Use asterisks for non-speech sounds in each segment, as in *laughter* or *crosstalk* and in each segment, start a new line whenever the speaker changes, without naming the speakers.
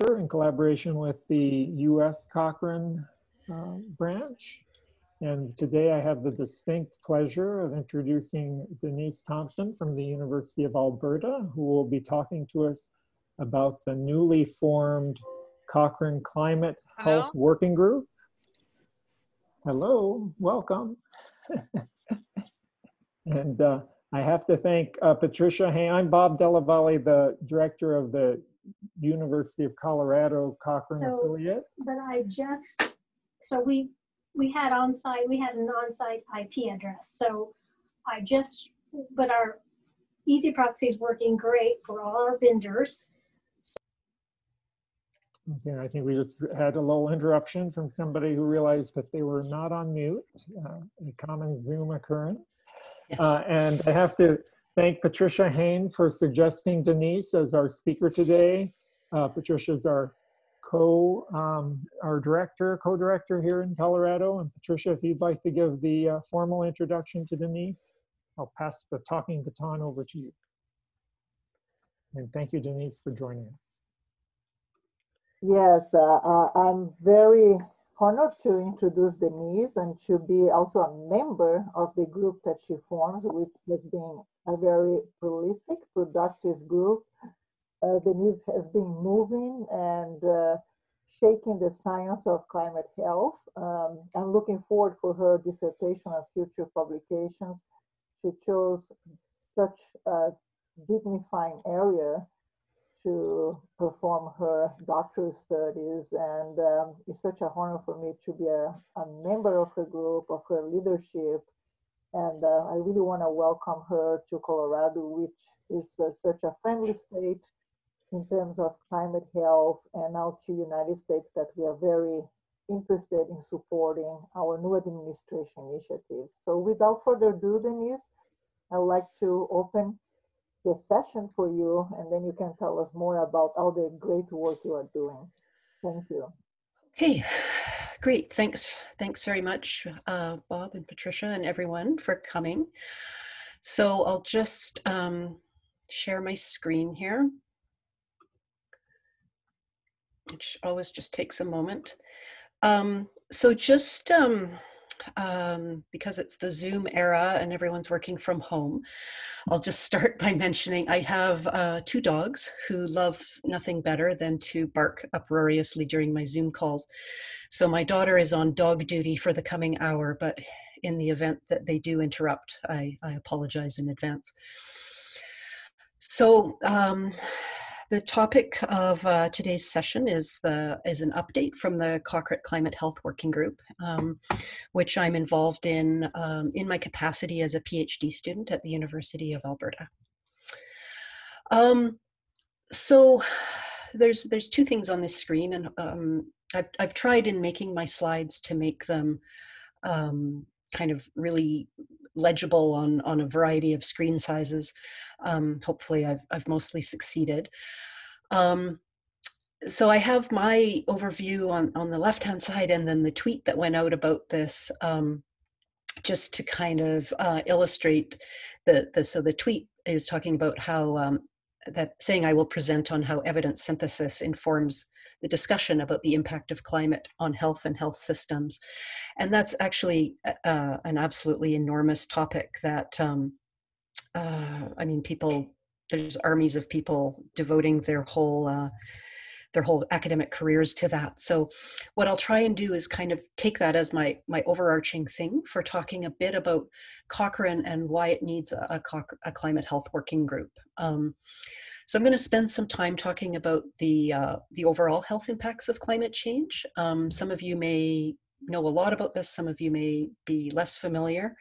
in collaboration with the U.S. Cochrane uh, branch. And today I have the distinct pleasure of introducing Denise Thomson from the University of Alberta, who will be talking to us about the newly formed Cochrane Climate
Hello?
Health Working Group. Hello, welcome. *laughs* and uh, I have to thank uh, Patricia Heyn, I'm Bob Dellavalle, the director of the University of Colorado Cochrane
So-
affiliate.
but I just, so we, we had on-site, we had an on-site IP address, so I just, but our EZproxy is working great for all our vendors.
Okay, I think we just had a little interruption from somebody who realized that they were not on mute, uh, a common Zoom occurrence.
Yes.
Uh, and I have to thank Patricia Heyn for suggesting Denise as our speaker today. Uh, Patricia's our co, um, our director, co-director here in Colorado. And Patricia, if you'd like to give the uh, formal introduction to Denise, I'll pass the talking baton over to you. And thank you, Denise, for joining us.
Yes, uh, uh, I'm very honored to introduce Denise and to be also a member of the group that she forms, which has been a very prolific, productive group. Uh, Denise has been moving and uh, shaking the science of climate health. Um, I'm looking forward for her dissertation and future publications. She chose such a dignifying area to perform her doctoral studies and um, it's such a honor for me to be a, a member of her group of her leadership and uh, i really want to welcome her to colorado which is uh, such a friendly state in terms of climate health and now to united states that we are very interested in supporting our new administration initiatives so without further ado denise i'd like to open the session for you, and then you can tell us more about all the great work you are doing. Thank you.
Okay, great. Thanks. Thanks very much, uh, Bob and Patricia and everyone for coming. So I'll just um, share my screen here, which always just takes a moment. Um, so just um, um, because it's the Zoom era and everyone's working from home, I'll just start *laughs* by mentioning I have uh, two dogs who love nothing better than to bark uproariously during my Zoom calls. So my daughter is on dog duty for the coming hour, but in the event that they do interrupt, I, I apologize in advance. So um, the topic of uh, today's session is the is an update from the Cochrane Climate Health Working Group, um, which I'm involved in um, in my capacity as a PhD student at the University of Alberta. Um, so there's there's two things on this screen, and um, I've I've tried in making my slides to make them um, kind of really legible on on a variety of screen sizes. Um, hopefully, I've I've mostly succeeded. Um, so I have my overview on on the left hand side, and then the tweet that went out about this. Um, just to kind of uh, illustrate the, the so the tweet is talking about how um, that saying I will present on how evidence synthesis informs the discussion about the impact of climate on health and health systems. And that's actually uh, an absolutely enormous topic that, um, uh, I mean, people, there's armies of people devoting their whole. Uh, their whole academic careers to that. So what I'll try and do is kind of take that as my my overarching thing for talking a bit about Cochrane and why it needs a, a, a climate health working group. Um, so I'm going to spend some time talking about the uh, the overall health impacts of climate change. Um, some of you may know a lot about this. Some of you may be less familiar.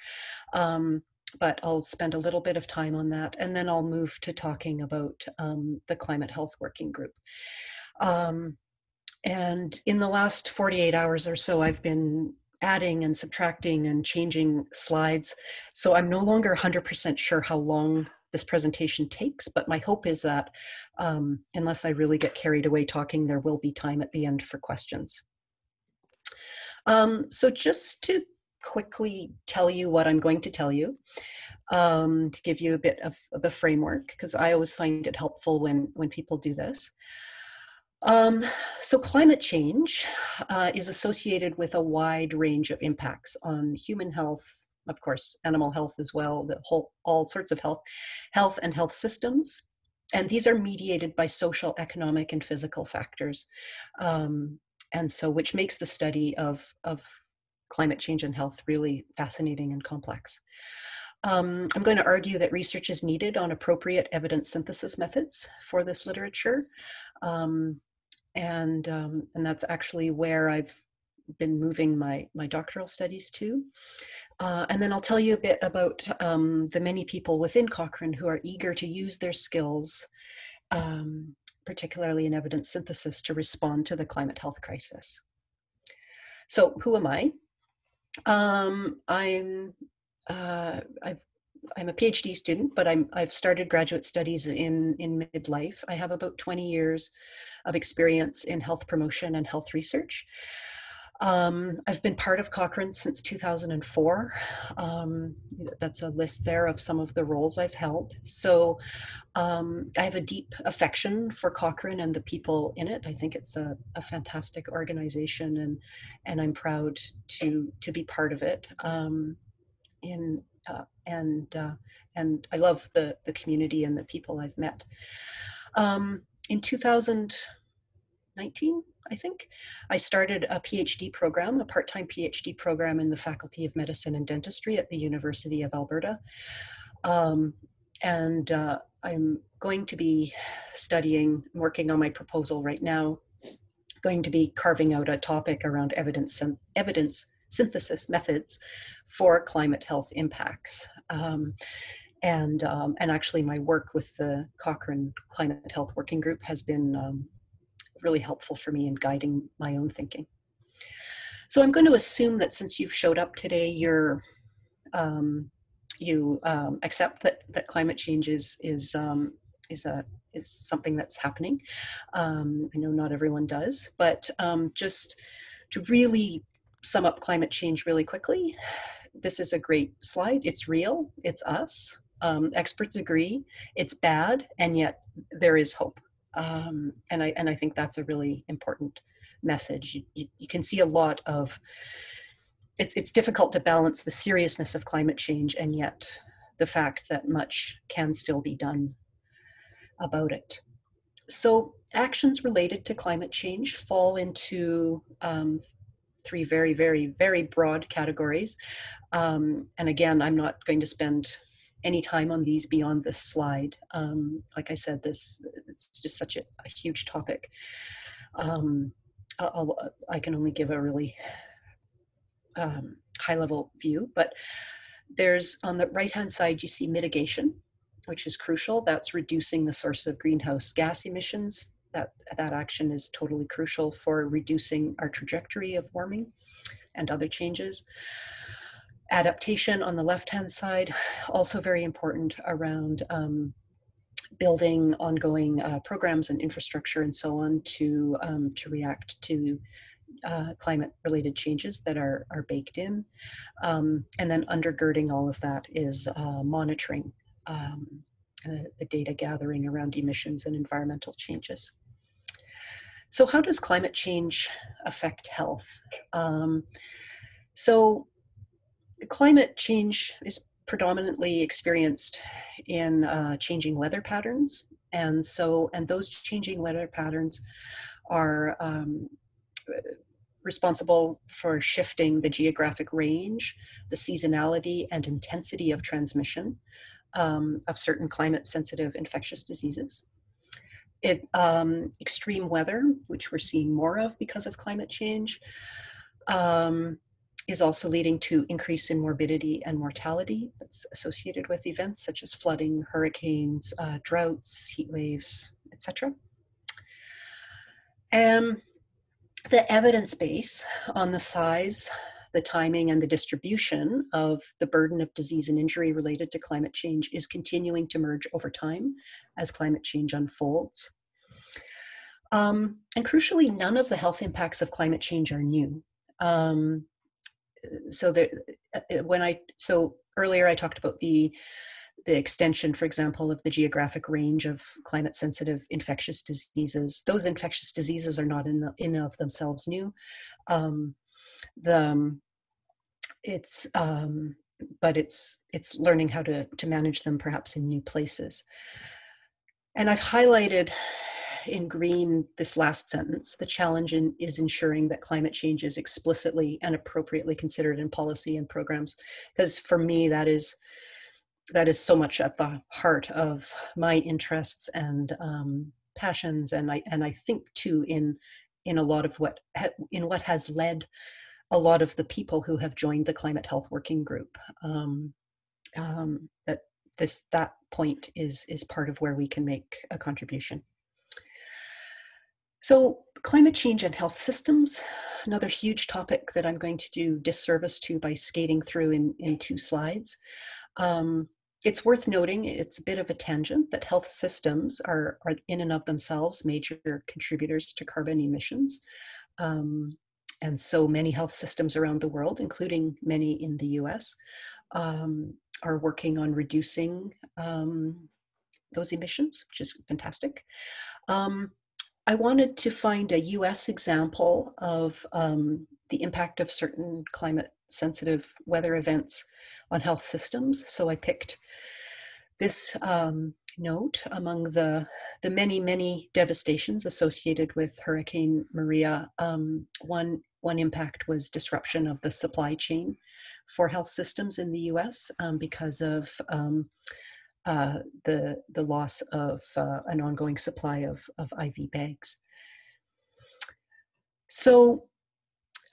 Um, but I'll spend a little bit of time on that, and then I'll move to talking about um, the Climate Health Working Group. Um, and in the last 48 hours or so, I've been adding and subtracting and changing slides. So I'm no longer 100% sure how long this presentation takes, but my hope is that um, unless I really get carried away talking, there will be time at the end for questions. Um, so just to quickly tell you what I'm going to tell you, um, to give you a bit of the framework, because I always find it helpful when, when people do this. Um, so climate change uh, is associated with a wide range of impacts on human health, of course, animal health as well, the whole, all sorts of health, health and health systems. And these are mediated by social, economic, and physical factors. Um, and so, which makes the study of, of climate change and health really fascinating and complex. Um, I'm going to argue that research is needed on appropriate evidence synthesis methods for this literature. Um, and, um, and that's actually where I've been moving my, my doctoral studies to. Uh, and then I'll tell you a bit about um, the many people within Cochrane who are eager to use their skills, um, particularly in evidence synthesis, to respond to the climate health crisis. So, who am I? Um, I'm uh, I've I'm a PhD student, but I'm I've started graduate studies in in midlife. I have about 20 years of experience in health promotion and health research. Um, I've been part of Cochrane since 2004. Um, that's a list there of some of the roles I've held. So um, I have a deep affection for Cochrane and the people in it. I think it's a, a fantastic organization, and and I'm proud to to be part of it. Um, in uh, and uh, and I love the the community and the people I've met. Um, in 2019, I think, I started a PhD program, a part-time PhD program in the Faculty of Medicine and Dentistry at the University of Alberta. Um, and uh, I'm going to be studying, working on my proposal right now, going to be carving out a topic around evidence evidence synthesis methods for climate health impacts. Um, and, um, and actually my work with the Cochrane Climate Health Working Group has been um, really helpful for me in guiding my own thinking. So I'm going to assume that since you've showed up today, you're, um, you um, accept that, that climate change is, is, um, is, a, is something that's happening. I know not everyone does, but just to really sum up climate change really quickly, this is a great slide. It's real, it's us. Um, experts agree it's bad, and yet there is hope. Um, and I and I think that's a really important message. You, you, can see a lot of. It's it's difficult to balance the seriousness of climate change and yet the fact that much can still be done about it. So actions related to climate change fall into um, three very, very, very broad categories. Um, and again, I'm not going to spend any time on these beyond this slide. Um, like I said, this it's just such a, a huge topic. Um, i can only give a really um, high level view, but there's on the right hand side, you see mitigation, which is crucial. That's reducing the source of greenhouse gas emissions that, that action is totally crucial for reducing our trajectory of warming and other changes. Adaptation on the left-hand side, also very important around um, building ongoing uh, programs and infrastructure and so on to, um, to react to uh, climate related changes that are, are baked in. Um, and then undergirding all of that is uh, monitoring um, uh, the data gathering around emissions and environmental changes. So, how does climate change affect health? Um, so, climate change is predominantly experienced in uh, changing weather patterns, and so and those changing weather patterns are um, responsible for shifting the geographic range, the seasonality, and intensity of transmission um, of certain climate sensitive infectious diseases. It, um, extreme weather, which we're seeing more of because of climate change, um, is also leading to increase in morbidity and mortality that's associated with events such as flooding, hurricanes, uh, droughts, heat waves, etc. And the evidence base on the size, the timing, and the distribution of the burden of disease and injury related to climate change is continuing to merge over time as climate change unfolds. Um, and crucially, none of the health impacts of climate change are new. Um, so there, uh, uh, when I so earlier I talked about the the extension, for example, of the geographic range of climate sensitive infectious diseases. Those infectious diseases are not in, the, in of themselves new. Um, the, um, it's, um, but it's, it's learning how to, to manage them perhaps in new places. And I've highlighted in green this last sentence the challenge in, is ensuring that climate change is explicitly and appropriately considered in policy and programs. Because for me that is that is so much at the heart of my interests and um, passions and i and i think too in in a lot of what in what has led a lot of the people who have joined the climate health working group. Um, um, that this that point is is part of where we can make a contribution so climate change and health systems another huge topic that i'm going to do disservice to by skating through in in two slides um, it's worth noting, it's a bit of a tangent, that health systems are, are in and of themselves major contributors to carbon emissions. Um, and so many health systems around the world, including many in the US, um, are working on reducing um, those emissions, which is fantastic. Um, I wanted to find a US example of um, the impact of certain climate sensitive weather events on health systems. So I picked this um, note among the, the many, many devastations associated with Hurricane Maria. Um, one, one impact was disruption of the supply chain for health systems in the US um, because of um, uh, the, the loss of uh, an ongoing supply of, of IV bags. So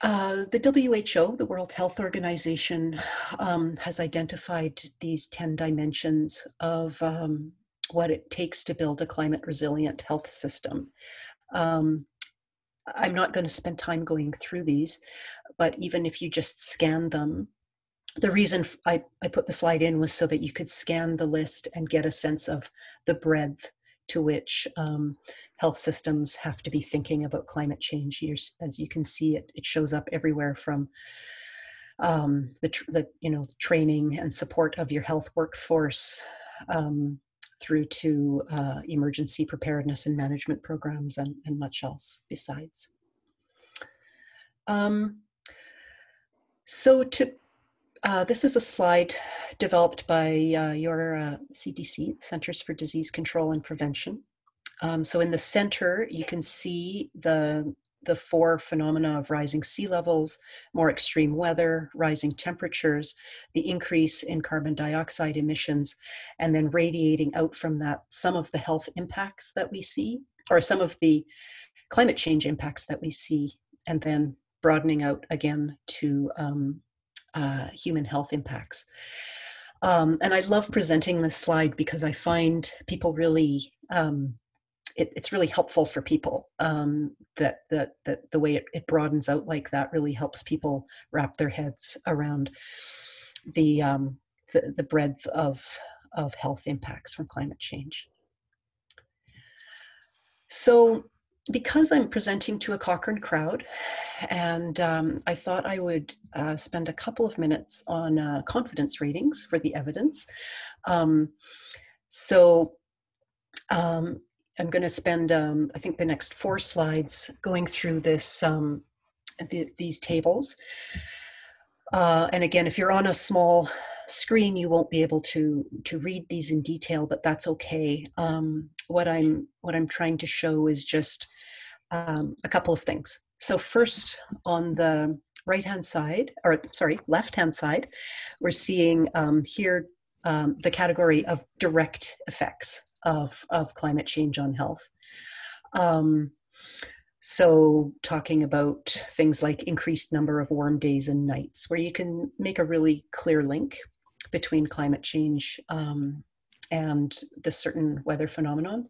uh, the WHO, the World Health Organization, um, has identified these 10 dimensions of um, what it takes to build a climate resilient health system. Um, I'm not going to spend time going through these, but even if you just scan them, the reason I, I put the slide in was so that you could scan the list and get a sense of the breadth to which um, health systems have to be thinking about climate change. as you can see, it, it shows up everywhere from um, the, the, you know, training and support of your health workforce um, through to uh, emergency preparedness and management programs and, and much else besides. Um, so to uh, this is a slide developed by uh, your uh, CDC, Centers for Disease Control and Prevention. Um, so in the center, you can see the, the four phenomena of rising sea levels, more extreme weather, rising temperatures, the increase in carbon dioxide emissions, and then radiating out from that some of the health impacts that we see, or some of the climate change impacts that we see, and then broadening out again to um, uh, human health impacts. Um, and I love presenting this slide because I find people really, um, it, it's really helpful for people um, that, that, that the way it, it, broadens out like that really helps people wrap their heads around the, um, the, the breadth of, of health impacts from climate change. So because I'm presenting to a Cochrane crowd, and um, I thought I would uh, spend a couple of minutes on uh, confidence ratings for the evidence. Um, so um, I'm going to spend, um, I think, the next four slides going through this um, the, these tables. Uh, and again, if you're on a small screen, you won't be able to to read these in detail, but that's okay. Um, what I'm what I'm trying to show is just um, a couple of things. So first, on the right hand side, or sorry, left hand side, we're seeing um, here um, the category of direct effects of of climate change on health. Um, so, talking about things like increased number of warm days and nights, where you can make a really clear link between climate change um, and this certain weather phenomenon.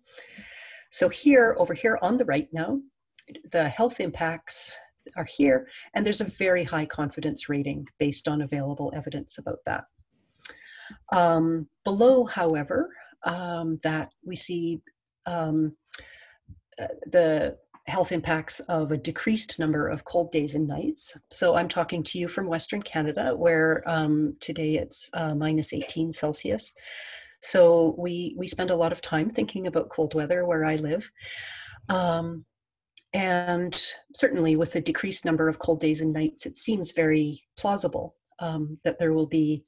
So here, over here on the right now, the health impacts are here, and there's a very high confidence rating based on available evidence about that. Um, below, however, um, that we see um, uh, the health impacts of a decreased number of cold days and nights. So I'm talking to you from Western Canada, where um, today it's uh, minus 18 Celsius. So we we spend a lot of time thinking about cold weather where I live. Um, and certainly with the decreased number of cold days and nights, it seems very plausible um, that there will be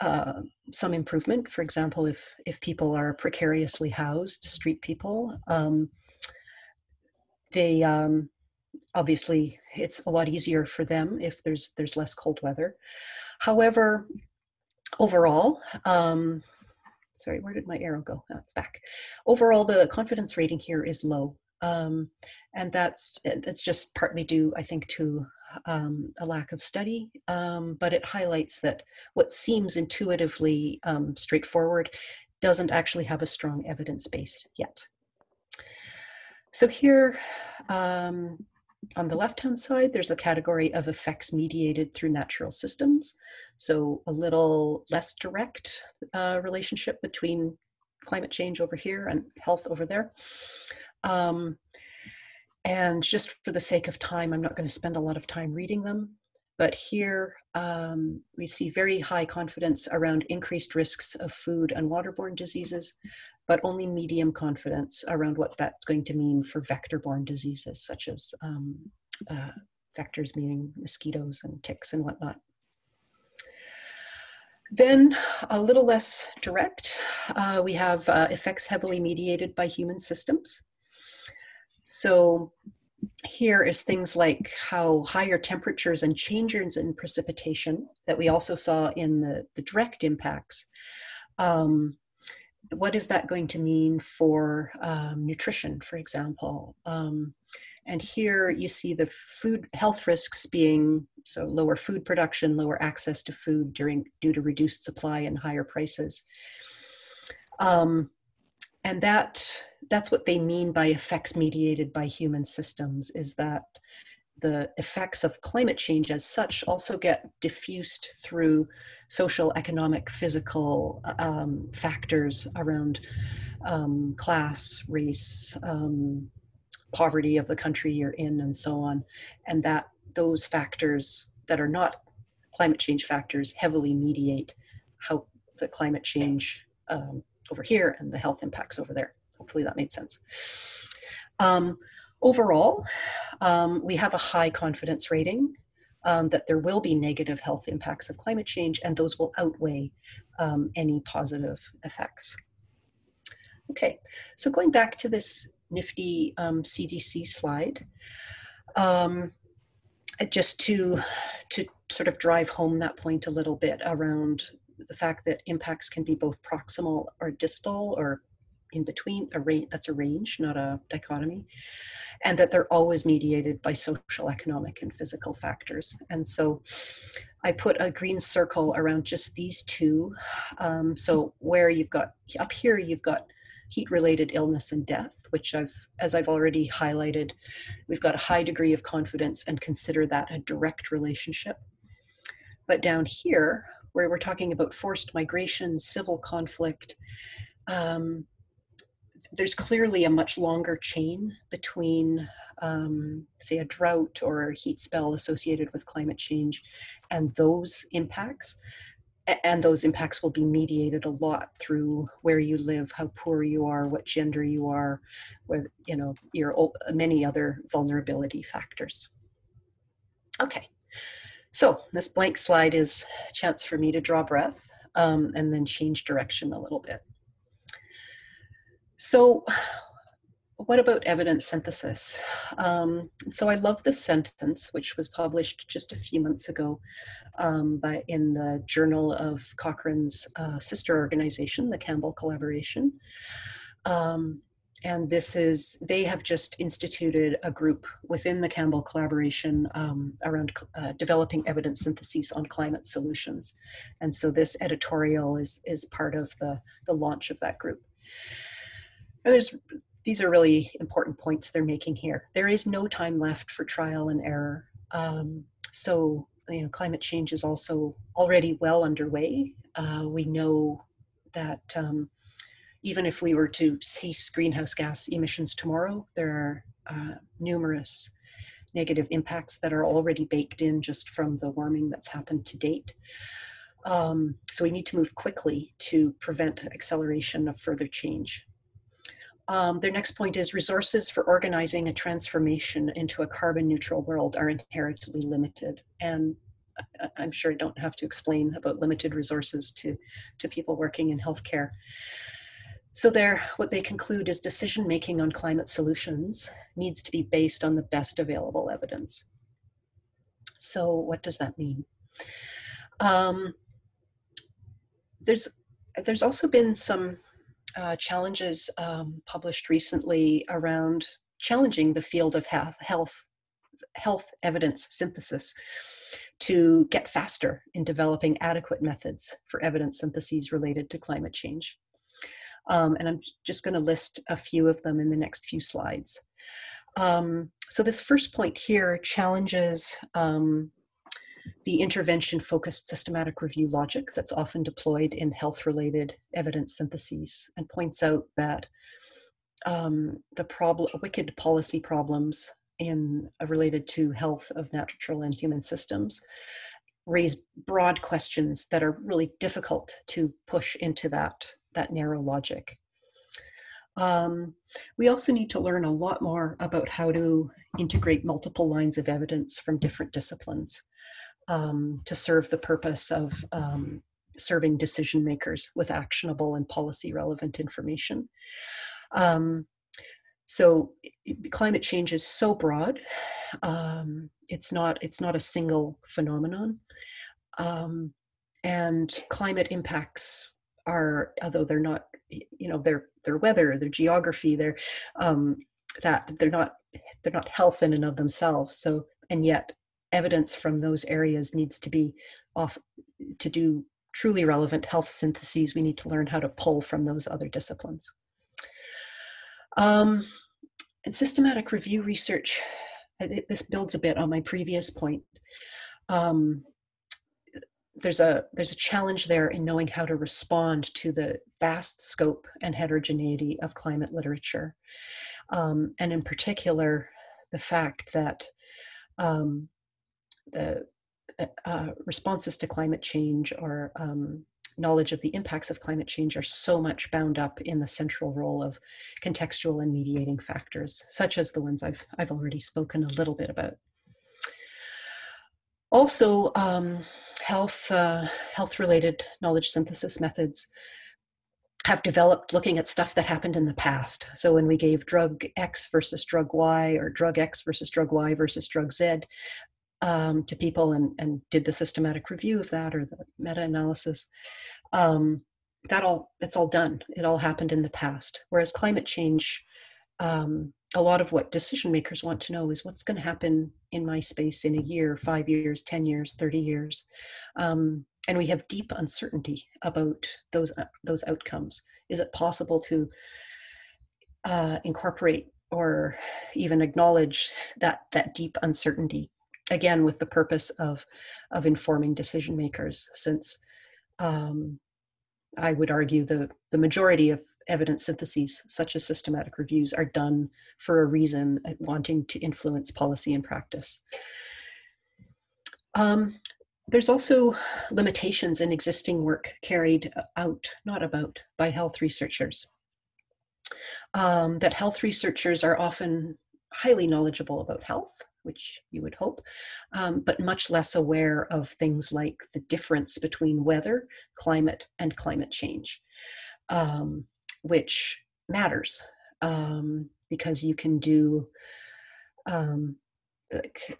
uh, some improvement. For example, if if people are precariously housed, street people, um, they um, obviously it's a lot easier for them if there's there's less cold weather. However, overall, um, sorry, where did my arrow go? Oh, it's back. Overall, the confidence rating here is low. Um, and that's that's just partly due, I think, to um, a lack of study, um, but it highlights that what seems intuitively um, straightforward doesn't actually have a strong evidence base yet. So here, um, on the left-hand side, there's a category of effects mediated through natural systems. So a little less direct uh, relationship between climate change over here and health over there. Um, and just for the sake of time, I'm not going to spend a lot of time reading them. But here um, we see very high confidence around increased risks of food and waterborne diseases, but only medium confidence around what that's going to mean for vector-borne diseases, such as um, uh, vectors meaning mosquitoes and ticks and whatnot. Then, a little less direct, uh, we have uh, effects heavily mediated by human systems. So here is things like how higher temperatures and changes in precipitation that we also saw in the, the direct impacts. Um, what is that going to mean for um, nutrition, for example? Um, and here you see the food health risks being so lower food production, lower access to food during due to reduced supply and higher prices. Um, and that that's what they mean by effects mediated by human systems is that the effects of climate change as such also get diffused through social economic physical um, factors around um, class race um, poverty of the country you're in and so on. And that those factors that are not climate change factors heavily mediate how the climate change um, over here and the health impacts over there. Hopefully that made sense. Um, overall, um, we have a high confidence rating um, that there will be negative health impacts of climate change and those will outweigh um, any positive effects. Okay, so going back to this nifty CDC um, slide, um, just to, to sort of drive home that point a little bit around the fact that impacts can be both proximal or distal or in between a range that's a range not a dichotomy and that they're always mediated by social economic and physical factors. And so i put a green circle around just these two. Um, so where you've got up here you've got heat related illness and death which i've as i've already highlighted we've got a high degree of confidence and consider that a direct relationship. But down here where we're talking about forced migration, civil conflict, um, there's clearly a much longer chain between, um, say, a drought or a heat spell associated with climate change and those impacts. And those impacts will be mediated a lot through where you live, how poor you are, what gender you are, with you know your many other vulnerability factors. Okay, so this blank slide is a chance for me to draw breath um, and then change direction a little bit. So what about evidence synthesis? Um, so I love this sentence, which was published just a few months ago um, by, in the Journal of Cochrane's uh, sister organization, the Campbell Collaboration. Um, and this is they have just instituted a group within the campbell collaboration um, around uh, developing evidence syntheses on climate solutions. And so this editorial is is part of the the launch of that group. And there's these are really important points they're making here. There is no time left for trial and error. Um, so you know climate change is also already well underway. Uh, we know that um, even if we were to cease greenhouse gas emissions tomorrow, there are uh, numerous negative impacts that are already baked in just from the warming that's happened to date. Um, so we need to move quickly to prevent acceleration of further change. Um, their next point is resources for organizing a transformation into a carbon neutral world are inherently limited. And I'm sure I don't have to explain about limited resources to, to people working in healthcare. So there, what they conclude is decision making on climate solutions needs to be based on the best available evidence. So what does that mean? Um, there's there's also been some uh, challenges um, published recently around challenging the field of health, health health evidence synthesis to get faster in developing adequate methods for evidence syntheses related to climate change. Um, and I'm just going to list a few of them in the next few slides. Um, so this first point here challenges um, the intervention focused systematic review logic that's often deployed in health related evidence syntheses and points out that um, the problem, wicked policy problems in uh, related to health of natural and human systems raise broad questions that are really difficult to push into that that narrow logic. Um, we also need to learn a lot more about how to integrate multiple lines of evidence from different disciplines um, to serve the purpose of um, serving decision makers with actionable and policy relevant information. Um, so climate change is so broad. Um, it's not it's not a single phenomenon, um, and climate impacts are although they're not you know their their weather, their geography, their um, that they're not they're not health in and of themselves. So and yet evidence from those areas needs to be off to do truly relevant health syntheses. We need to learn how to pull from those other disciplines. Um, and systematic review research, this builds a bit on my previous point. Um, there's a there's a challenge there in knowing how to respond to the vast scope and heterogeneity of climate literature, um, and in particular, the fact that um, the uh, responses to climate change or um, knowledge of the impacts of climate change are so much bound up in the central role of contextual and mediating factors, such as the ones I've, I've already spoken a little bit about. Also, um, health, uh, health-related knowledge synthesis methods have developed looking at stuff that happened in the past. So when we gave drug X versus drug Y or drug X versus drug Y versus drug Z, um, to people and, and did the systematic review of that or the meta-analysis um, that all it's all done it all happened in the past whereas climate change um, a lot of what decision makers want to know is what's going to happen in my space in a year five years ten years 30 years. Um, and we have deep uncertainty about those uh, those outcomes. Is it possible to uh, incorporate or even acknowledge that that deep uncertainty again with the purpose of of informing decision makers? Since um, i would argue the the majority of evidence syntheses such as systematic reviews are done for a reason uh, wanting to influence policy and practice. Um, there's also limitations in existing work carried out not about by health researchers. Um, that health researchers are often highly knowledgeable about health which you would hope, um, but much less aware of things like the difference between weather, climate, and climate change, um, which matters um, because you can do. Um,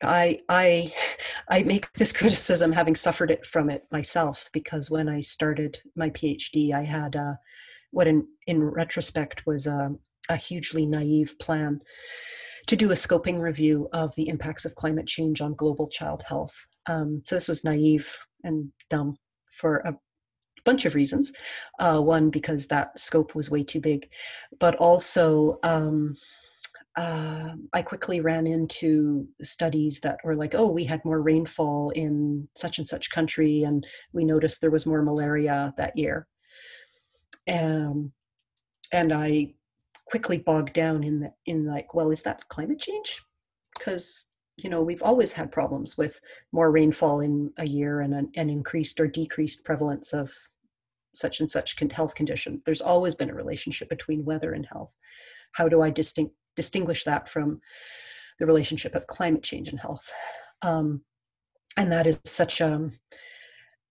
I I *laughs* I make this criticism having suffered it from it myself because when I started my PhD, I had uh, what in in retrospect was a, a hugely naive plan to do a scoping review of the impacts of climate change on global child health. Um, so this was naive and dumb for a bunch of reasons. Uh, one, because that scope was way too big, but also um, uh, I quickly ran into studies that were like, oh, we had more rainfall in such and such country, and we noticed there was more malaria that year. Um, and I quickly bogged down in the in like well is that climate change because you know, we've always had problems with more rainfall in a year and an, an increased or decreased prevalence of such and such health conditions. There's always been a relationship between weather and health. How do I distinct, distinguish that from the relationship of climate change and health? Um, and that is such a,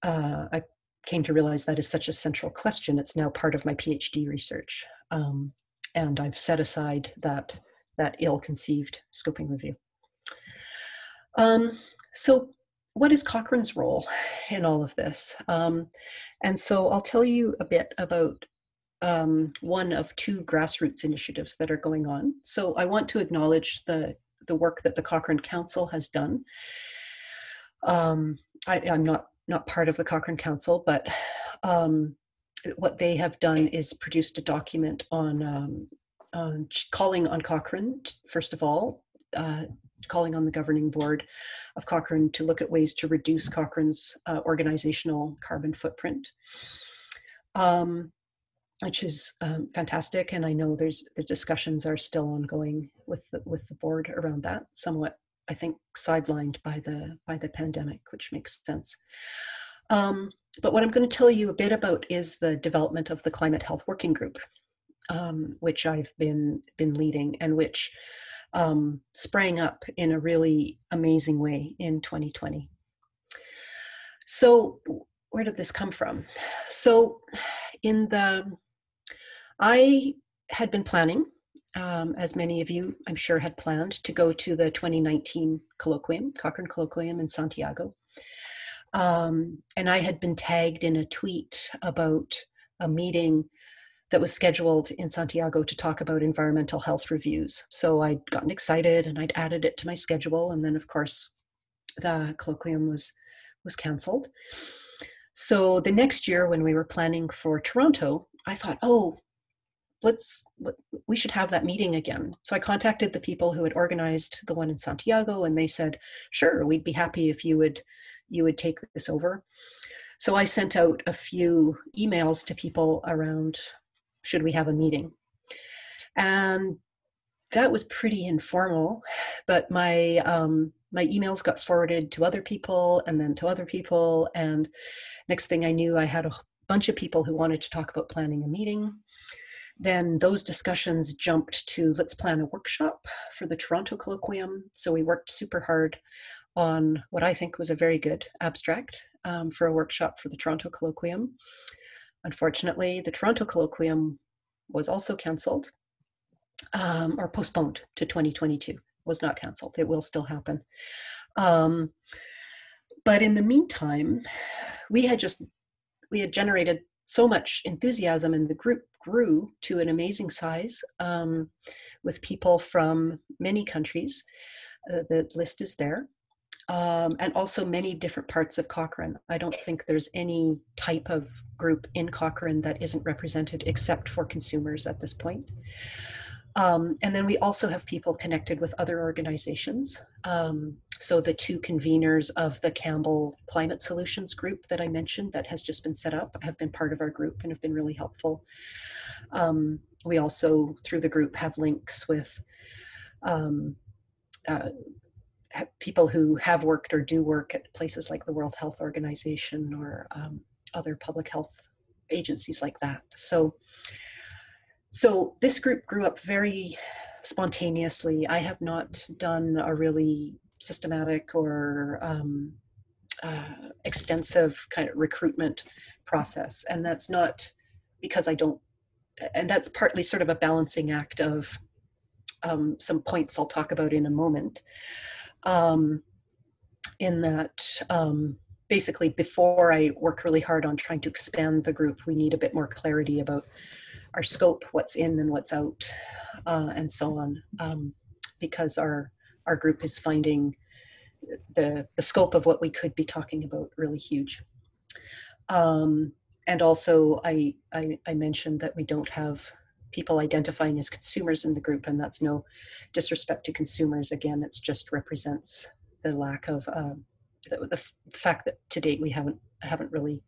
uh, I came to realize that is such a central question. It's now part of my PhD research. Um, and I've set aside that, that ill-conceived scoping review. Um, so what is Cochrane's role in all of this? Um, and so I'll tell you a bit about um, one of two grassroots initiatives that are going on. So I want to acknowledge the, the work that the Cochrane Council has done. Um, I, am not, not part of the Cochrane Council, but um, what they have done is produced a document on, um, on calling on Cochrane, first of all, uh, calling on the governing board of Cochrane to look at ways to reduce Cochrane's uh, organizational carbon footprint, um, which is um, fantastic. And I know there's the discussions are still ongoing with the, with the board around that. Somewhat, I think, sidelined by the by the pandemic, which makes sense. Um, but what I'm going to tell you a bit about is the development of the Climate Health Working Group, um, which I've been been leading and which um, sprang up in a really amazing way in 2020. So, where did this come from? So, in the, I had been planning, um, as many of you I'm sure had planned, to go to the 2019 colloquium, Cochrane Colloquium in Santiago. Um, and I had been tagged in a tweet about a meeting that was scheduled in Santiago to talk about environmental health reviews. So I'd gotten excited and I'd added it to my schedule. And then of course the colloquium was, was canceled. So the next year when we were planning for Toronto, I thought, oh, let's, we should have that meeting again. So I contacted the people who had organized the one in Santiago and they said, sure, we'd be happy if you would, you would take this over. So I sent out a few emails to people around should we have a meeting? And that was pretty informal, but my um, my emails got forwarded to other people and then to other people. And next thing I knew, I had a bunch of people who wanted to talk about planning a meeting. Then those discussions jumped to let's plan a workshop for the Toronto Colloquium. So we worked super hard on what I think was a very good abstract um, for a workshop for the Toronto Colloquium. Unfortunately, the Toronto Colloquium was also cancelled um, or postponed to 2022. Was not cancelled. It will still happen. Um, but in the meantime, we had just we had generated so much enthusiasm, and the group grew to an amazing size um, with people from many countries. Uh, the list is there um, and also many different parts of Cochrane. I don't think there's any type of group in Cochrane that isn't represented except for consumers at this point. Um, and then we also have people connected with other organizations. Um, so the two conveners of the Campbell Climate Solutions group that I mentioned that has just been set up have been part of our group and have been really helpful. Um, we also, through the group, have links with um, uh, people who have worked or do work at places like the World Health Organization or um, other public health agencies like that. So, so this group grew up very spontaneously. I have not done a really systematic or um, uh, extensive kind of recruitment process, and that's not because I don't. And that's partly sort of a balancing act of um, some points I'll talk about in a moment um, in that um, basically before I work really hard on trying to expand the group, we need a bit more clarity about our scope, what's in and what's out, uh, and so on, um, because our our group is finding the the scope of what we could be talking about really huge. Um, and also, I, I I mentioned that we don't have people identifying as consumers in the group, and that's no disrespect to consumers. Again, it just represents the lack of um, the, the, fact that to date we haven't haven't really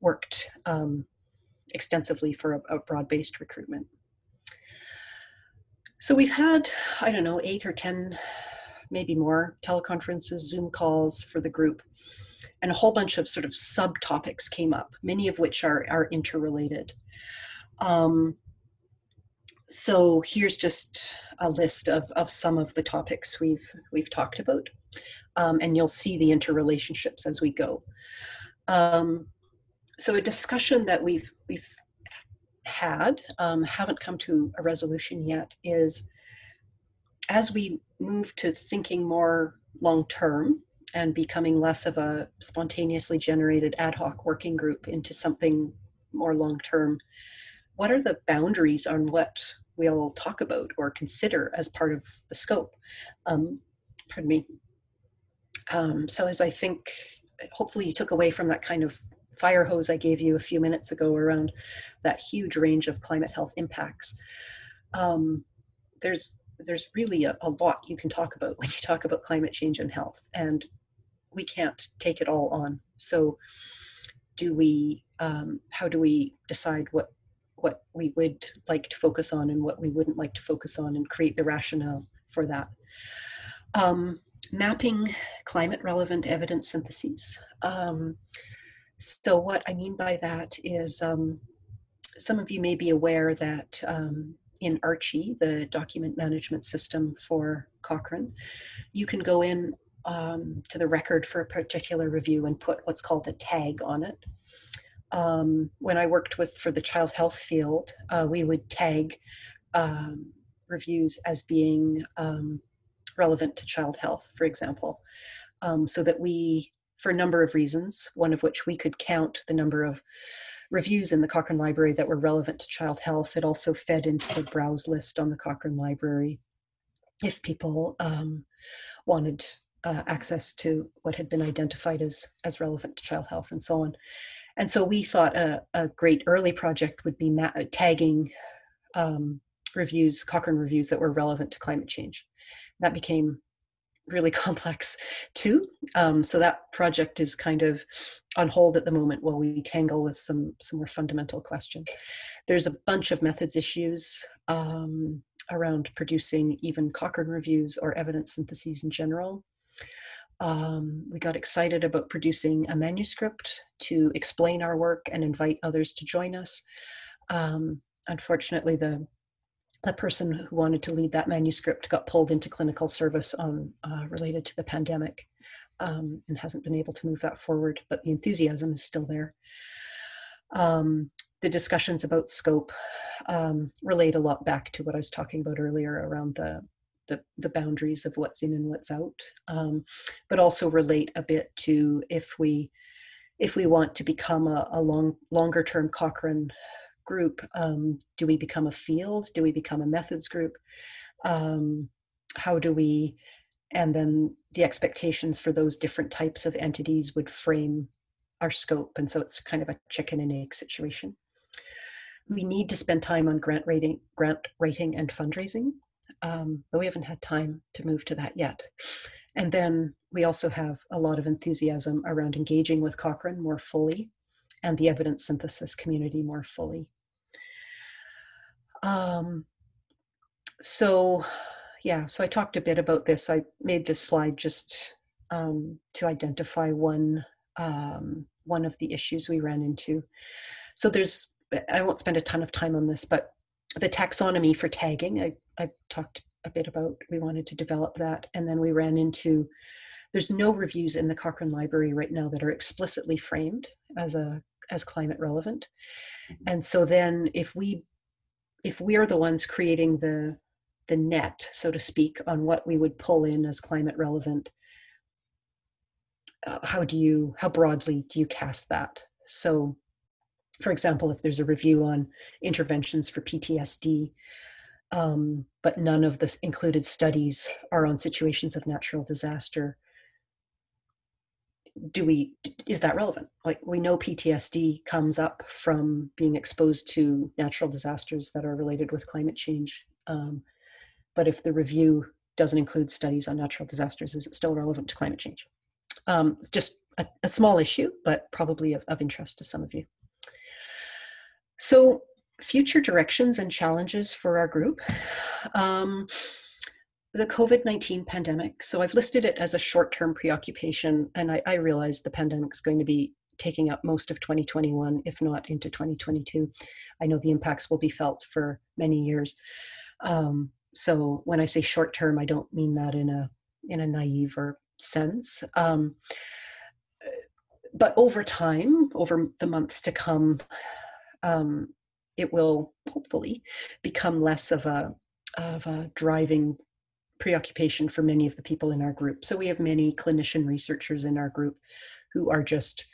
worked um, extensively for a, a broad-based recruitment. So we've had I don't know eight or ten maybe more teleconferences, Zoom calls for the group. And a whole bunch of sort of subtopics came up, many of which are, are interrelated. Um, so here's just a list of, of some of the topics we've we've talked about, um, and you'll see the interrelationships as we go. Um, so a discussion that we've we've had um, haven't come to a resolution yet is as we move to thinking more long term and becoming less of a spontaneously generated ad hoc working group into something more long term what are the boundaries on what we'll talk about or consider as part of the scope? Um, pardon me. Um, so as I think, hopefully you took away from that kind of fire hose I gave you a few minutes ago around that huge range of climate health impacts. Um, there's there's really a, a lot you can talk about when you talk about climate change and health, and we can't take it all on. So, do we? Um, how do we decide what what we would like to focus on and what we wouldn't like to focus on and create the rationale for that. Um, mapping climate relevant evidence syntheses. Um, so what I mean by that is um, some of you may be aware that um, in Archie, the document management system for Cochrane, you can go in um, to the record for a particular review and put what's called a tag on it um, when I worked with for the child health field, uh, we would tag um, reviews as being um, relevant to child health, for example, um, so that we, for a number of reasons, one of which we could count the number of reviews in the Cochrane Library that were relevant to child health. It also fed into the browse list on the Cochrane Library if people um, wanted uh, access to what had been identified as, as relevant to child health and so on. And so we thought a, a great early project would be ma- tagging um, reviews, Cochrane reviews that were relevant to climate change. That became really *laughs* complex too. Um, so that project is kind of on hold at the moment while we tangle with some some more fundamental questions. There's a bunch of methods issues um, around producing even Cochrane reviews or evidence syntheses in general um, we got excited about producing a manuscript to explain our work and invite others to join us. Um, unfortunately, the the person who wanted to lead that manuscript got pulled into clinical service on uh, related to the pandemic um, and hasn't been able to move that forward. But the enthusiasm is still there. Um, the discussions about scope um, relate a lot back to what I was talking about earlier around the the, the boundaries of what's in and what's out, um, but also relate a bit to if we if we want to become a, a long longer term Cochrane group, um, do we become a field? Do we become a methods group? Um, how do we? And then the expectations for those different types of entities would frame our scope, and so it's kind of a chicken and egg situation. We need to spend time on grant rating, grant rating, and fundraising um, but we haven't had time to move to that yet. And then we also have a lot of enthusiasm around engaging with Cochrane more fully and the evidence synthesis community more fully. Um, so, yeah, so I talked a bit about this. I made this slide just um, to identify one um, one of the issues we ran into. So there's, I won't spend a ton of time on this, but the taxonomy for tagging, I, I talked a bit about, we wanted to develop that. And then we ran into, there's no reviews in the Cochrane Library right now that are explicitly framed as a as climate relevant. Mm-hmm. And so then if we if we are the ones creating the the net, so to speak, on what we would pull in as climate relevant, uh, how do you how broadly do you cast that? So for example, if there's a review on interventions for PTSD, um, but none of the included studies are on situations of natural disaster, do we is that relevant? Like we know ptsd comes up from being exposed to natural disasters that are related with climate change um, but if the review doesn't include studies on natural disasters is it still relevant to climate change? Um, it's just a, a, small issue but probably of, of interest to some of you so, future directions and challenges for our group. Um, the COVID 19 pandemic. So I've listed it as a short term preoccupation, and I, I realize the pandemic is going to be taking up most of 2021, if not into 2022. I know the impacts will be felt for many years. Um, so when I say short term, I don't mean that in a in a naive or sense. Um, but over time, over the months to come, um, it will hopefully become less of a of a driving preoccupation for many of the people in our group. So we have many clinician researchers in our group who are just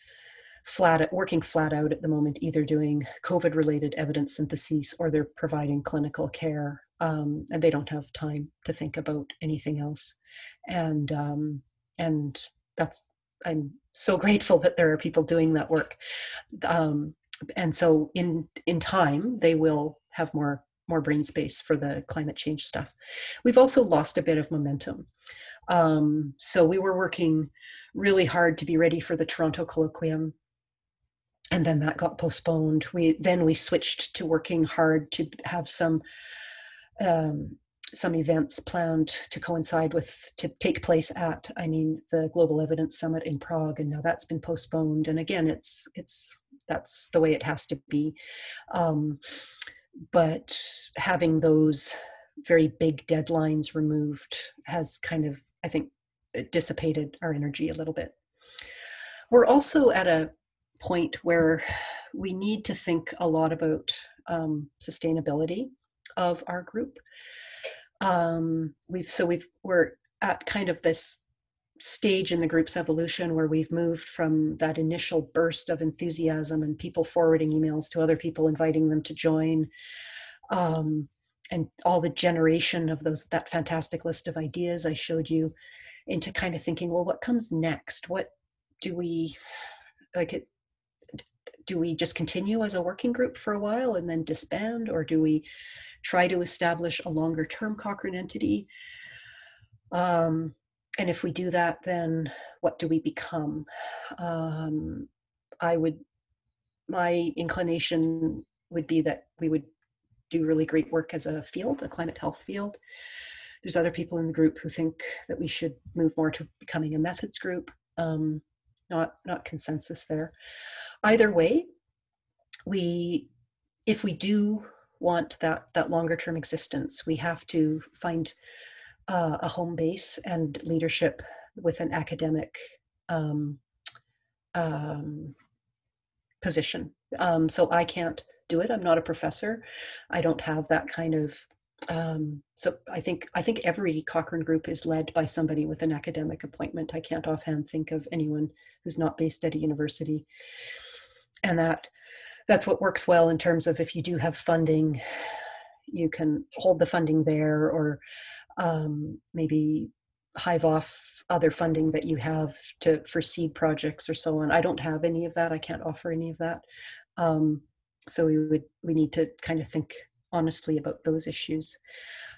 flat working flat out at the moment, either doing COVID related evidence syntheses or they're providing clinical care, um, and they don't have time to think about anything else. And um, and that's I'm so *laughs* grateful that there are people doing that work. Um, and so in in time they will have more more brain space for the climate change stuff. We've also lost a bit of momentum. Um, so we were working really hard to be ready for the Toronto Colloquium and then that got postponed. We then we switched to working hard to have some um, some events planned to coincide with to take place at I mean the Global Evidence Summit in Prague, and now that's been postponed. And again, it's it's that's the way it has to be. Um, but having those very big deadlines removed has kind of I think dissipated our energy a little bit. We're also at a point where we need to think a lot about um, sustainability of our group. Um, we've so we've we're at kind of this stage in the group's evolution where we've moved from that initial burst of enthusiasm and people forwarding emails to other people inviting them to join um, and all the generation of those that fantastic list of ideas i showed you into kind of thinking well what comes next what do we like it do we just continue as a working group for a while and then disband, or do we try to establish a longer term Cochrane entity? Um, and if we do that, then what do we become? Um, I would, my inclination would be that we would do really great work as a field, a climate health field. There's other people in the group who think that we should move more to becoming a methods group. Um, not not consensus there either way, we, if we do want that that longer term existence, we have to find uh, a home base and leadership with an academic um, um, position. Um, so I can't do it. I'm not a professor. I don't have that kind of. Um, so I think I think every Cochrane group is led by somebody with an academic appointment. I can't offhand think of anyone who's not based at a university and that that's what works well in terms of if you do have funding you can hold the funding there or um, maybe hive off other funding that you have to for seed projects or so on. I don't have any of that. I can't offer any of that. Um, so we would we need to kind of think honestly about those issues.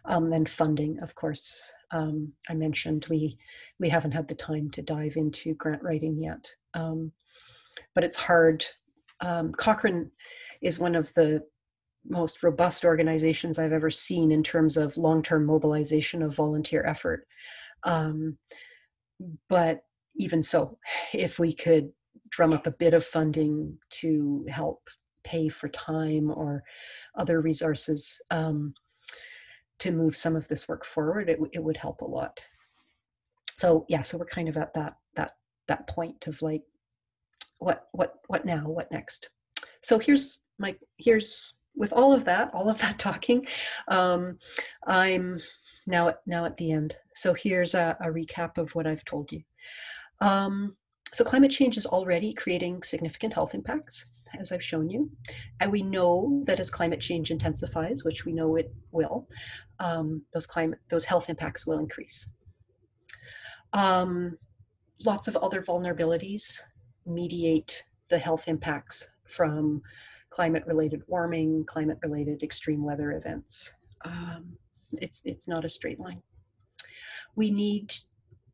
Um, then funding of course. Um, i mentioned we we haven't had the time to dive into grant writing yet. Um, but it's hard. Um, Cochrane is one of the most robust organizations I've ever seen in terms of long term mobilization of volunteer effort. Um, but even so, *laughs* if we could drum up a bit of funding to help pay for time or other resources um, to move some of this work forward, it, it would help a lot. So yeah, so we're kind of at that that that point of like what what what now what next so here's my here's with all of that all of that *laughs* talking um, i'm now at now at the end. So here's a, a recap of what i've told you. Um, so climate change is already creating significant health impacts as i've shown you. And we know that as climate change intensifies which we know it will um, those climate those health impacts will increase. Um, lots of other vulnerabilities mediate the health impacts from climate related warming, climate related extreme weather events. Um, it's, it's not a straight line. We need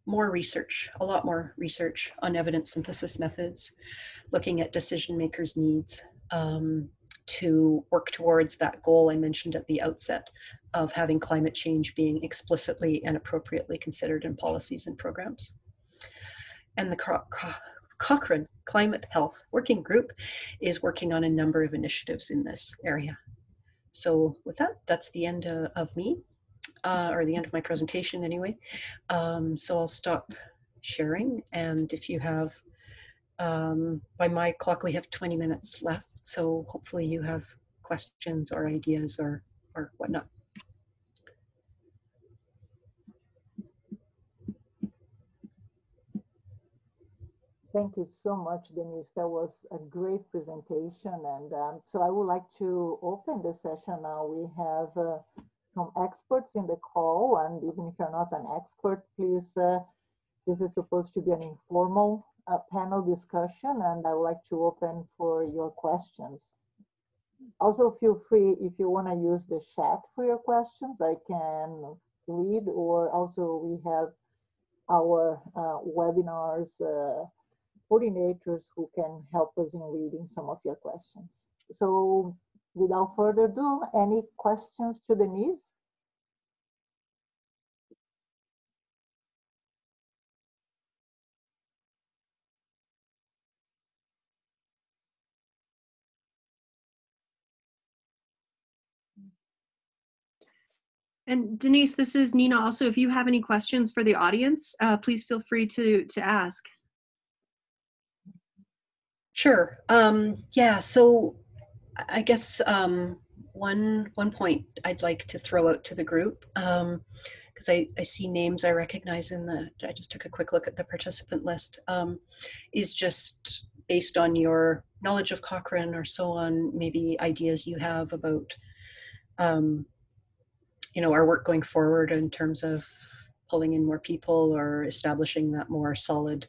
more research, a lot more research on evidence synthesis methods, looking at decision makers' needs, um, to work towards that goal I mentioned at the outset of having climate change being explicitly and appropriately considered in policies and programs. And the Cochrane Climate Health Working Group is working on a number of initiatives in this area. So, with that, that's the end uh, of me, uh, or the end of my presentation anyway. Um, so, I'll stop sharing. And if you have, um, by my clock, we have 20 minutes left. So, hopefully, you have questions or ideas or, or whatnot.
Thank you so much, Denise. That was a great presentation. And um, so I would like to open the session now. We have uh, some experts in the call. And even if you're not an expert, please, uh, this is supposed to be an informal uh, panel discussion. And I would like to open for your questions. Also, feel free if you want to use the chat for your questions, I can read, or also we have our uh, webinars uh, coordinators who can help us in reading some of your questions. So without further ado, any questions to Denise?
And Denise, this is Nina. Also, if you have any questions for the audience, uh, please feel free to to ask.
Sure. Um, yeah. So I guess um, one one point I'd like to throw out to the group because um, I, I see names I recognize in the. I just took a quick look at the participant list. Um, is just based on your knowledge of Cochrane or so on, maybe ideas you have about, um, you know, our work going forward in terms of pulling in more people or establishing that more solid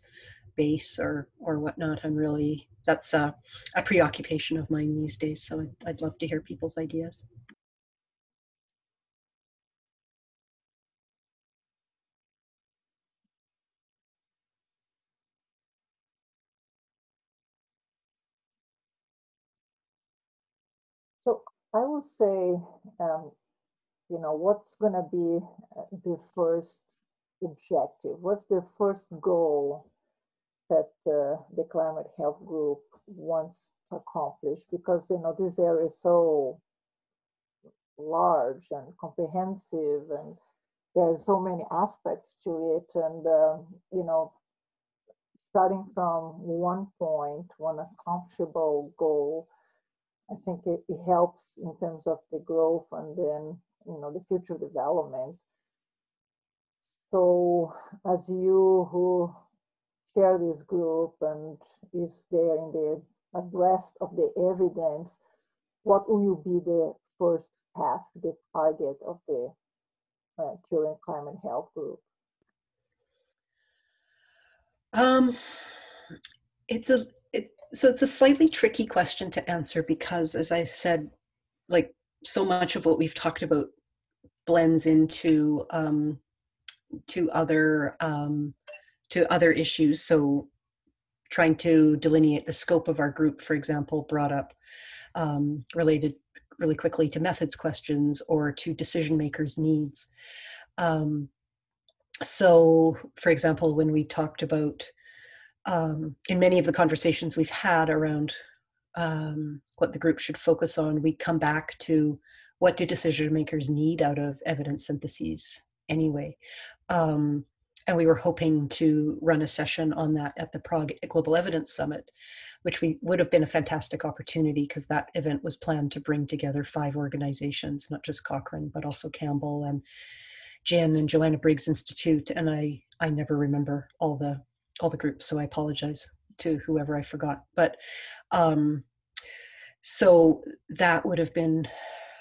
base or or whatnot. I'm really that's a, a preoccupation of mine these days. So I'd, I'd love to hear people's ideas.
So I will say, um, you know, what's going to be uh, the first objective? What's the first goal that uh, the climate health group wants to accomplish because you know this area is so large and comprehensive and there are so many aspects to it. And uh, you know starting from one point one accomplishable goal i think it, it helps in terms of the growth and then you know the future development. So as you who share this group and is there in the abreast of the evidence, what will you be the first task, the target of the uh, Cochrane climate health group?
Um, it's a it, so it's a slightly tricky question to answer because, as I said, like so much of what we've talked about blends into um, to other um, to other issues. So trying to delineate the scope of our group, for example, brought up um, related really quickly to methods questions or to decision makers' needs. Um, so, for example, when we talked about um, in many of the conversations we've had around um, what the group should focus on, we come back to what do decision makers need out of evidence syntheses anyway. Um, and we were hoping to run a session on that at the Prague Global Evidence Summit, which we would have been a fantastic opportunity because that event was planned to bring together five organizations, not just Cochrane, but also Campbell and Jen and Joanna Briggs Institute. And I, I never remember all the all the groups, so I apologize to whoever I forgot. But um, so that would have been,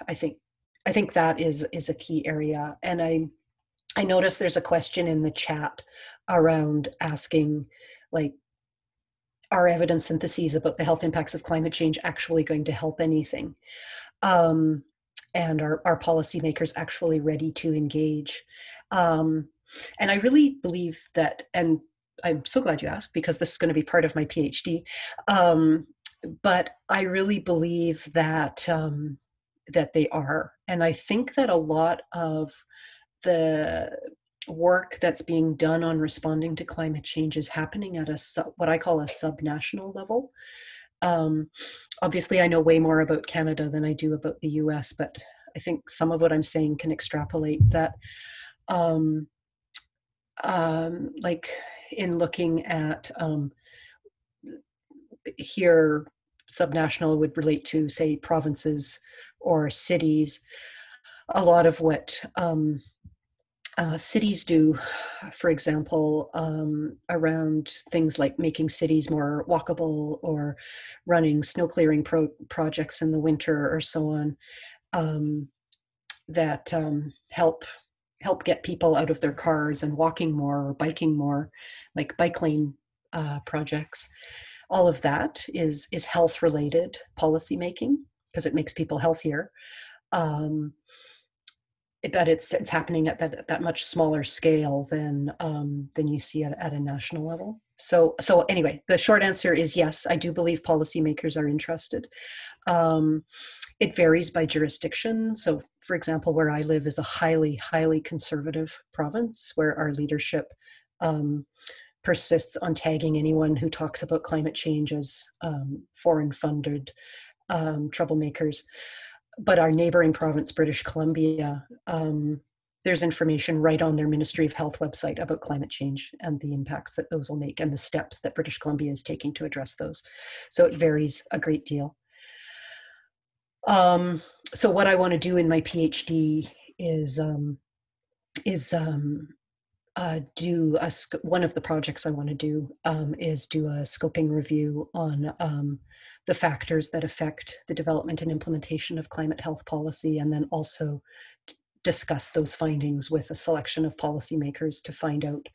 I think, I think that is is a key area, and I I noticed there's a question in the chat around asking, like, are evidence syntheses about the health impacts of climate change actually going to help anything? Um, and are, are policymakers actually ready to engage? Um, and I really believe that, and I'm so glad you asked because this is going to be part of my PhD. Um, but I really believe that um, that they are, and I think that a lot of the work that's being done on responding to climate change is happening at a sub, what I call a subnational level. Um, obviously, I know way more about Canada than I do about the U.S., but I think some of what I'm saying can extrapolate that. Um, um, like in looking at um, here, subnational would relate to, say, provinces or cities. A lot of what um, uh, cities do, for example, um, around things like making cities more walkable or running snow clearing pro- projects in the winter or so on, um, that um, help help get people out of their cars and walking more or biking more, like bike lane uh, projects. All of that is is health related policy making because it makes people healthier. But it's it's happening at that that much smaller scale than um, than you see at, at a national level. So so anyway, the short answer is yes. I do believe policymakers are interested. Um, it varies by jurisdiction. So, for example, where I live is a highly highly conservative province where our leadership um, persists on tagging anyone who talks about climate change as um, foreign funded um, troublemakers but our neighboring province, British Columbia, um, there's information right on their Ministry of Health website about climate change and the impacts that those will make and the steps that British Columbia is taking to address those. So it varies a great deal. Um, so what I want to do in my PhD is um, is um, uh, do a one of the projects I want to do um, is do a scoping review on um, the factors that affect the development and implementation of climate health policy, and then also discuss those findings with a selection of policymakers to find out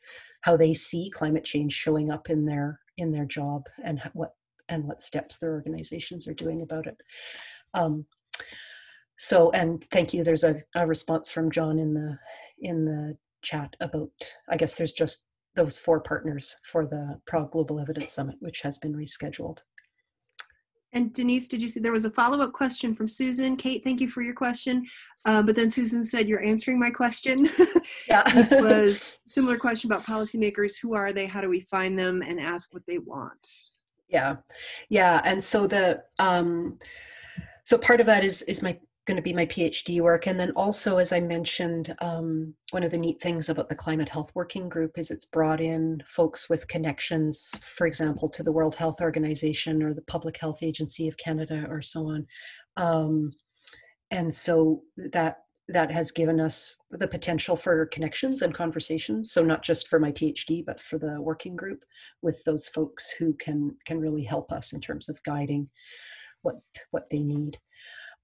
how they see climate change showing up in their in their job and what and what steps their organizations are doing about it. Um, so, and thank you. There's a, a response from John in the in the chat about. I guess there's just those four partners for the Prague Global Evidence Summit, which has been rescheduled.
And Denise, did you see there was a follow up question from Susan? Kate, thank you for your question. Uh, but then Susan said you're answering my question. *laughs*
Yeah.
it was *laughs* similar question about policymakers. Who are they? How do we find them? And ask what they want.
Yeah, yeah. And so the um, so part of that is is my going to be my PhD work. And then also, as I mentioned, um, one of the neat things about the Climate Health Working Group is it's brought in folks with connections, for example, to the World Health Organization or the Public Health Agency of Canada or so on. Um, and so that that has given us the potential for connections and conversations so not just for my phd but for the working group with those folks who can can really help us in terms of guiding what what they need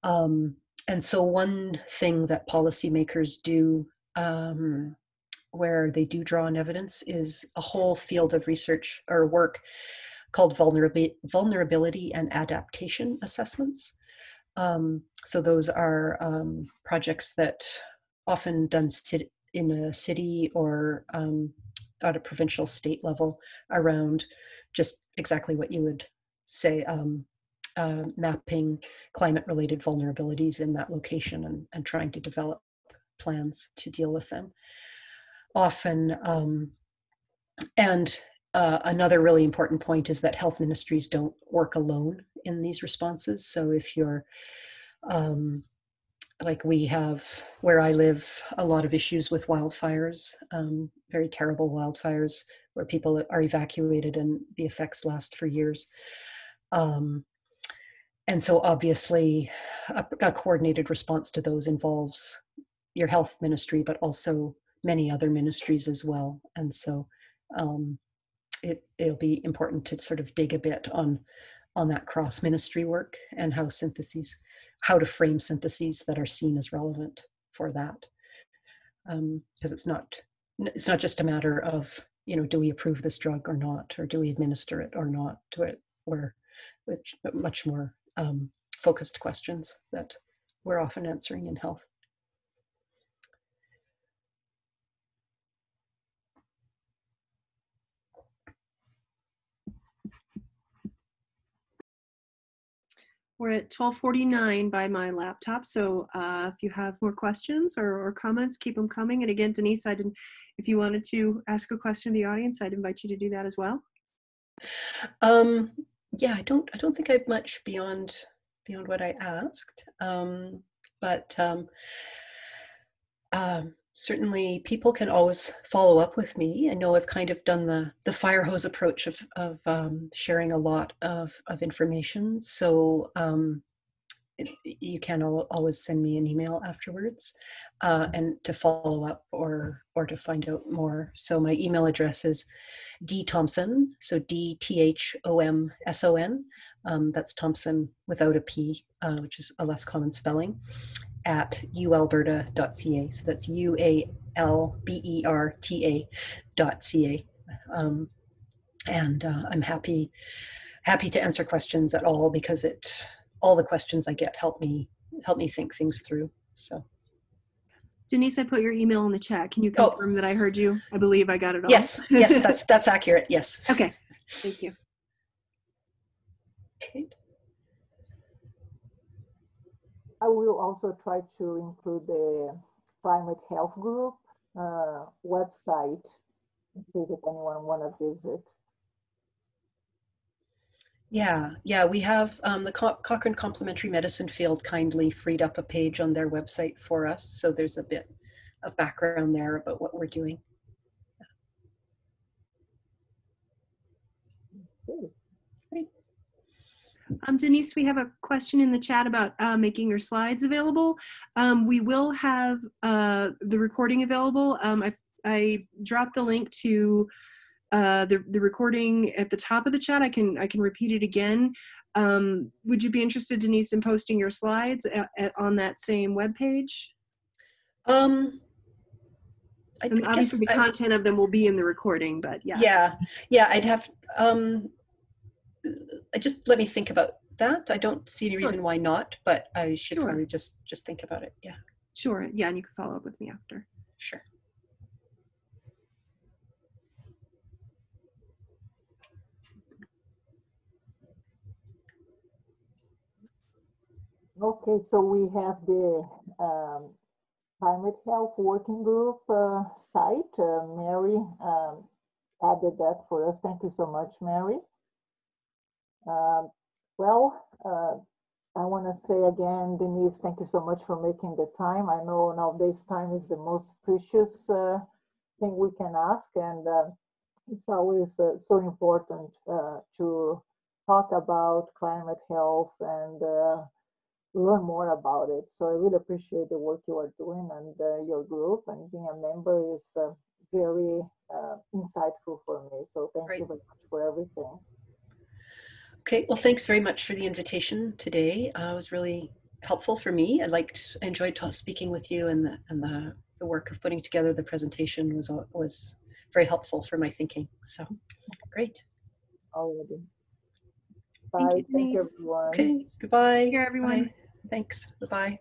um, and so one thing that policymakers do um, where they do draw on evidence is a whole field of research or work called vulnerability, vulnerability and adaptation assessments. Um, so those are um, projects that often done in a city or um, at a provincial state level around just exactly what you would say um, uh, mapping climate related vulnerabilities in that location and, and trying to develop plans to deal with them. Often, um, and uh, another really important point is that health ministries don't work alone in these responses. So if you're um, like we have where I live, a lot of issues with wildfires, um, very terrible wildfires where people are evacuated and the effects last for years. Um, and so obviously a, a, coordinated response to those involves your health ministry but also many other ministries as well. And so um, it, it'll be important to sort of dig a bit on on that cross ministry work and how syntheses how to frame syntheses that are seen as relevant for that. Because um, it's not it's not just a matter of you know do we approve this drug or not or do we administer it or not to it or which much more um, focused questions that we're often answering in health.
We're at 1249 by my laptop, so uh, if you have more questions or, or comments, keep them coming. And again, Denise, I didn't, if you wanted to ask a question to the audience, I'd invite you to do that as well.
Um, yeah, I don't. I don't think I have much beyond beyond what I asked. Um, but um, um, certainly, people can always follow up with me. I know I've kind of done the the fire hose approach of of um, sharing a lot of of information. So um, you can always send me an email afterwards uh, and to follow up or or to find out more. So my email address is D Thomson, so D T H O M S O N. Um, that's Thomson without a P, uh, which is a less common spelling, at ualberta.ca. So that's U A L B E R T A dot C A. Um, and uh, I'm happy happy to answer questions at all because it all the questions I get help me help me think things through. So
Denise, I put your email in the chat. Can you
Oh.
confirm that I heard you? I believe I got it all.
yes, yes, *laughs* that's that's accurate. Yes.
okay. Thank you.
Okay.
I will also try to include the climate health group uh, website in case if anyone want to visit.
Yeah, yeah, we have um, the Co- Cochrane Complementary Medicine Field kindly freed up a page on their website for us. So there's a bit of background there about what we're doing.
Um, Denise, we have a question in the chat about uh, making your slides available. Um, we will have uh, the recording available. Um, I, I dropped the link to uh, the, the recording at the top of the chat. I can I can repeat it again. Um, would you be interested, Denise, in posting your slides at, at, on that same webpage?
Um, I,
And obviously, the
I-
content of them will be in the recording, but yeah.
yeah, yeah, I'd have. Um, I just let me think about that. I don't see any
Sure.
reason why not, but I should
Sure.
probably just just think about it. Yeah,
Sure. Yeah, and you can follow up with me after.
sure.
Okay, so we have the um, climate health working group uh, site. Uh, Mary um, added that for us. Thank you so much, Mary. Um, well, uh, I want to say again, Denise, thank you so much for making the time. I know nowadays time is the most precious uh, thing we can ask, and uh, it's always uh, so important uh, to talk about climate health and learn more about it. So I really appreciate the work you are doing and uh, your group and being a member is uh, very uh, insightful for me. So thank you very much for everything.
Okay, well, thanks very much for the invitation today. Uh, it was really helpful for me. I liked, I enjoyed ta- speaking with you, and the and the, the work of putting together the presentation was was very helpful for my thinking. So, great.
Already.
Thank
Bye.
you,
Thank you, everyone.
Okay, goodbye.
Take care, everyone.
Bye. Thanks. Bye bye.